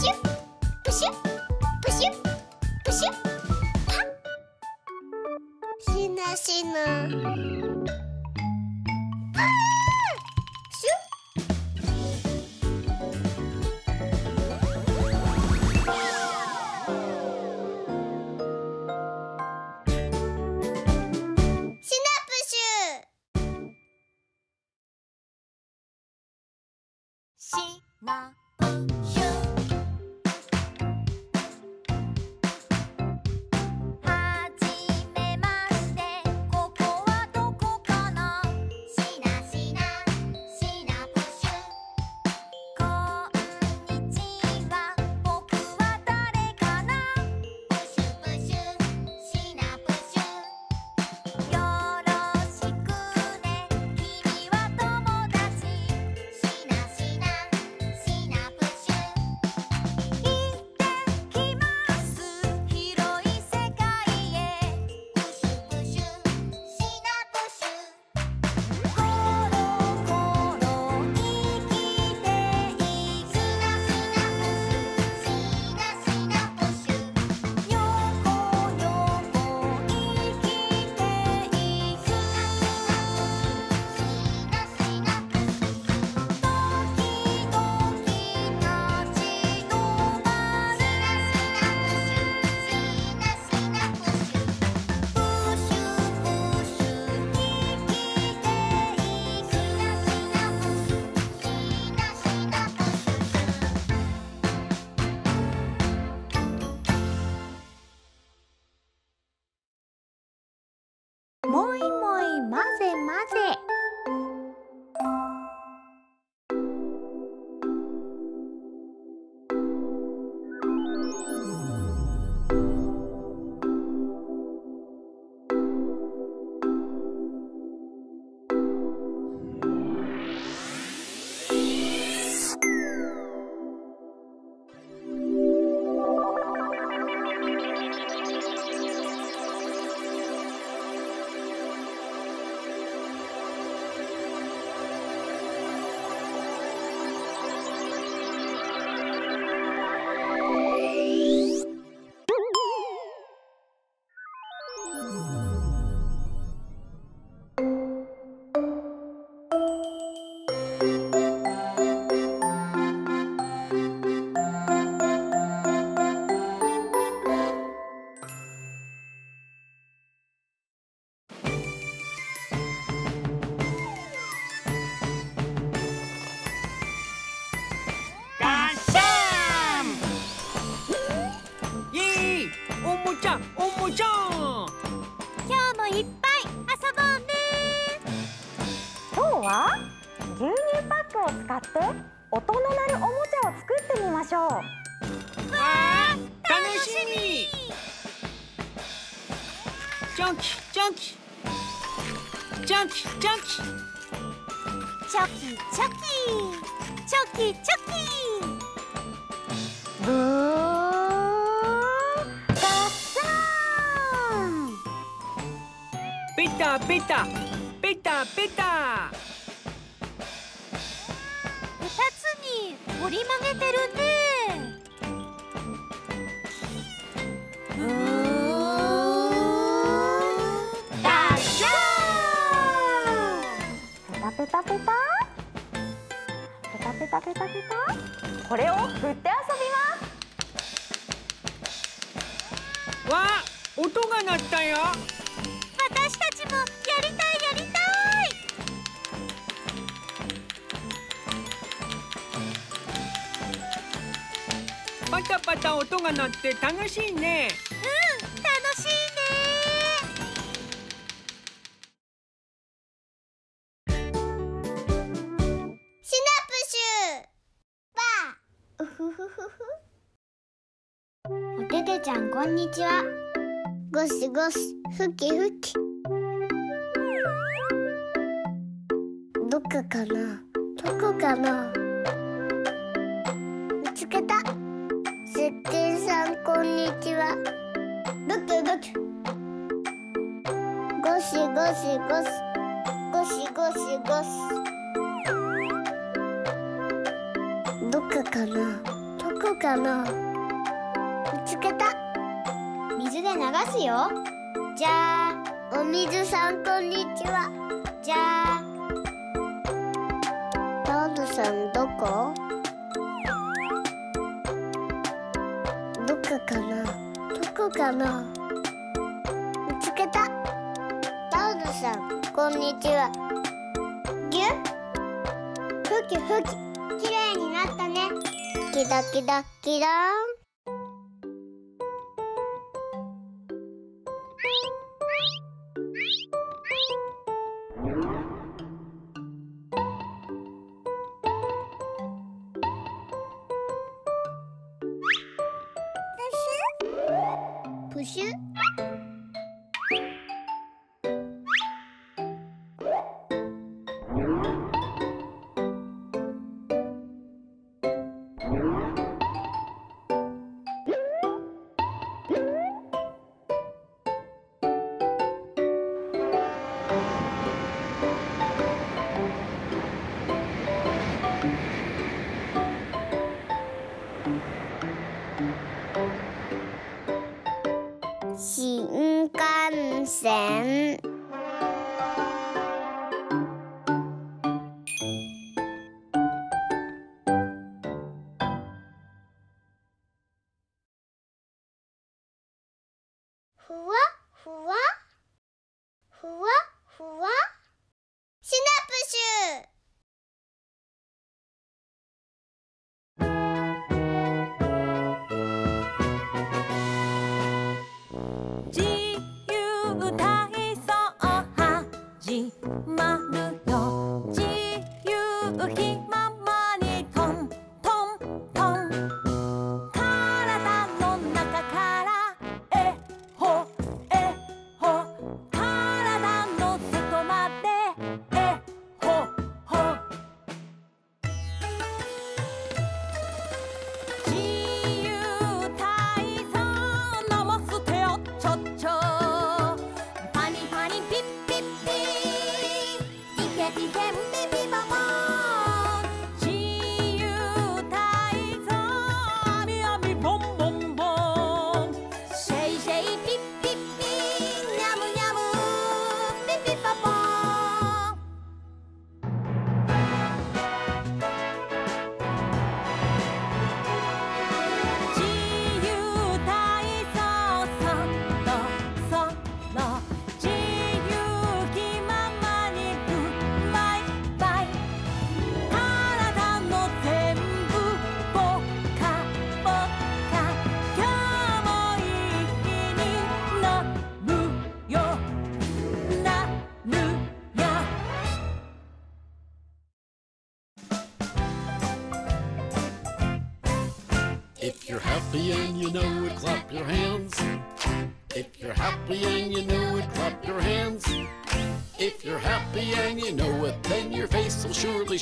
シュプシュプシュプシュパまぜ。ちゃおもちゃ今日もいっぱい遊ぼうね今日は牛乳パックを使って音の鳴るおもちゃを作ってみましょう。わあ楽しみ。ジャンキジャンキジャンキジャンキ。チョキチョキ。チョキチョキ。ペタペタ。ペタペタ。二つに折り曲げてるね。うーん。ガッシャペタペタペタペタペタペタペタ。これを振って遊びます。ンわあ音が鳴ったよパタパタ音が鳴って楽しいね。うん楽しいねシナプシュバー。うふふふふ。おててちゃんこんにちは。ゴシゴシふきふき。どこかな？どこかな？見つけた？こんにちは。ブクブク。ゴシゴシゴシ。ゴシゴシゴシ。どこかな？どこかな？見つけた？水で流すよ。じゃあ。お水さんこんにちは。じゃあ。タオルさんどこ？どこかな？見つけた？タオルさんこんにちは。ぎゅ？ふきふき。きれいになったね。キラキラキラ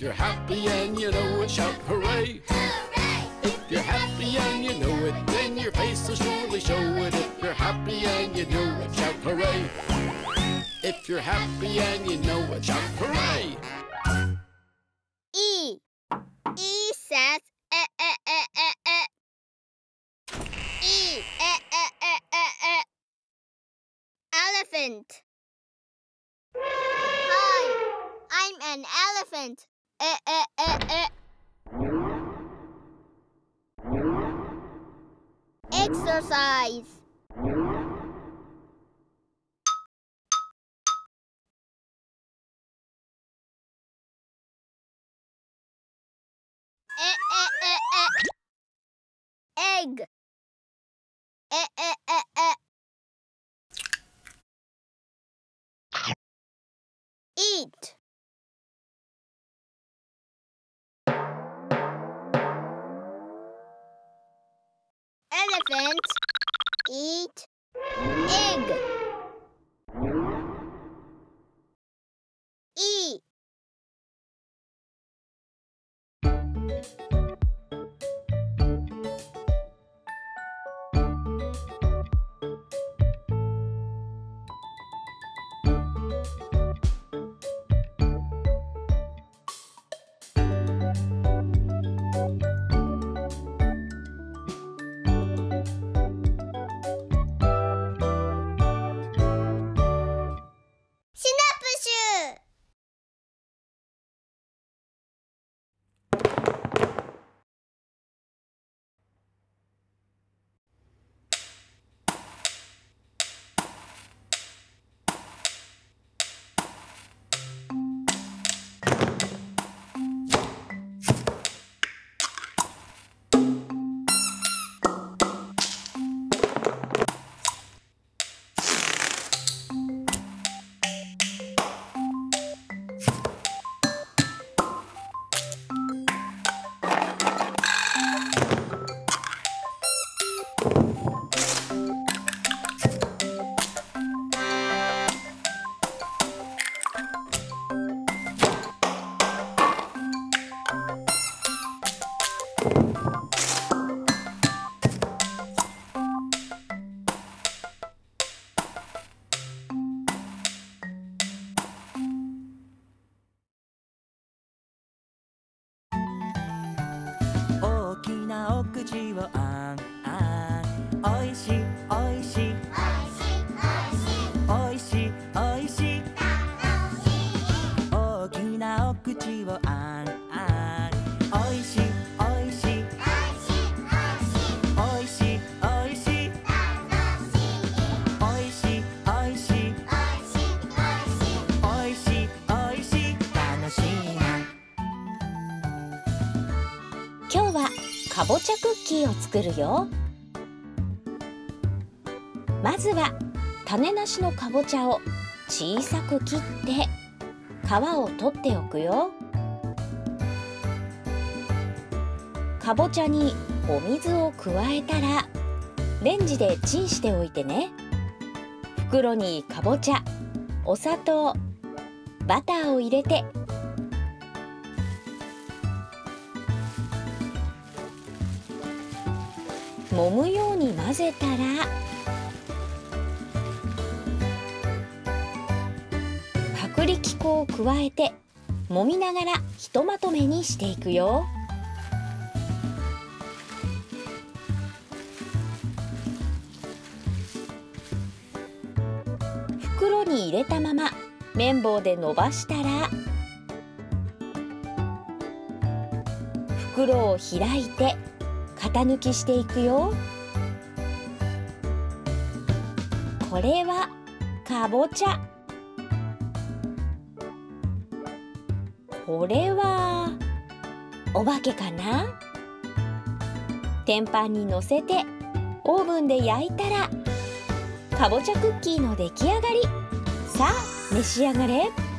If you're happy and you know it, shout hooray. If you're happy and you know it, then your face will surely show it. If you're happy and you know it, shout hooray. If you're happy and you know it, shout hooray. E. E says eh eh eh eh eh. E eh eh eh eh eh. Elephant. Hi, I'm an elephant. Eh eh eh eh. Exercise. Eh eh eh eh. Egg. Eh eh eh eh. Eat. かぼちゃクッキーを作るよ。まずは種なしのかぼちゃを小さく切って皮を取っておくよ。かぼちゃにお水を加えたらレンジでチンしておいてね。袋にかぼちゃお砂糖バターを入れて揉むように混ぜたら薄力粉を加えて揉みながらひとまとめにしていくよ。袋に入れたまま綿棒で伸ばしたら袋を開いて型抜きしていくよ。これはかぼちゃ。これはお化けかな。天板にのせてオーブンで焼いたらかぼちゃクッキーの出来上がり。さあ召し上がれ。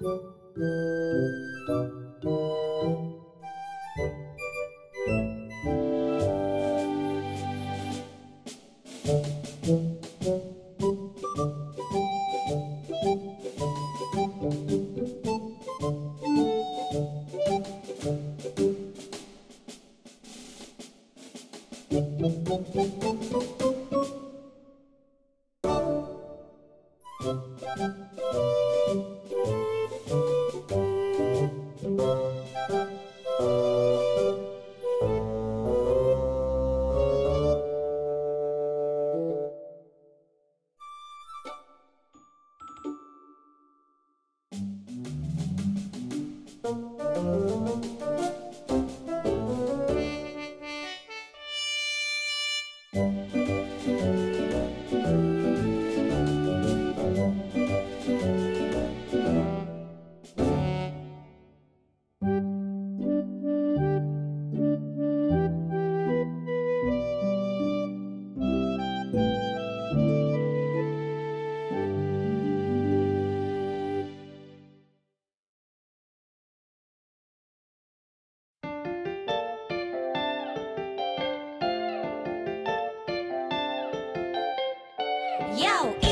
Música よ123シッ